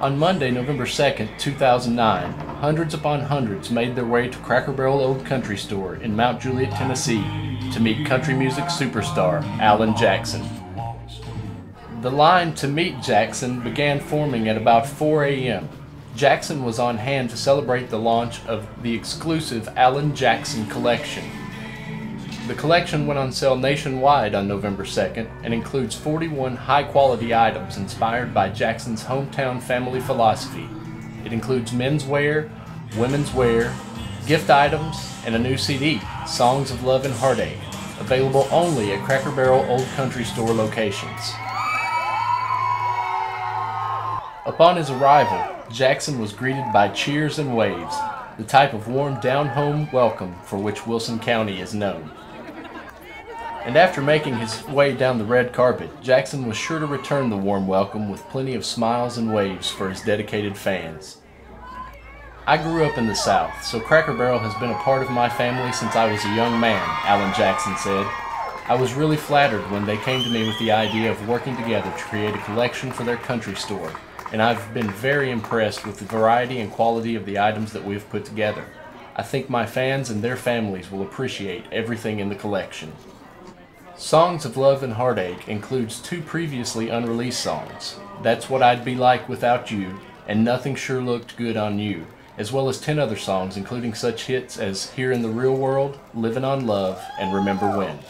On Monday, November 2nd, 2009, hundreds upon hundreds made their way to Cracker Barrel Old Country Store in Mount Juliet, Tennessee to meet country music superstar Alan Jackson. The line to meet Jackson began forming at about 4 a.m. Jackson was on hand to celebrate the launch of the exclusive Alan Jackson collection. The collection went on sale nationwide on November 2nd and includes 41 high quality items inspired by Jackson's hometown family philosophy. It includes men's wear, women's wear, gift items, and a new CD, Songs of Love and Heartache, available only at Cracker Barrel Old Country Store locations. Upon his arrival, Jackson was greeted by cheers and waves, the type of warm down home welcome for which Wilson County is known. And after making his way down the red carpet, Jackson was sure to return the warm welcome with plenty of smiles and waves for his dedicated fans. I grew up in the South, so Cracker Barrel has been a part of my family since I was a young man, Alan Jackson said. I was really flattered when they came to me with the idea of working together to create a collection for their country store, and I've been very impressed with the variety and quality of the items that we have put together. I think my fans and their families will appreciate everything in the collection. Songs of Love and Heartache includes two previously unreleased songs, That's What I'd Be Like Without You and Nothing Sure Looked Good on You, as well as 10 other songs including such hits as Here in the Real World, Living on Love, and Remember When.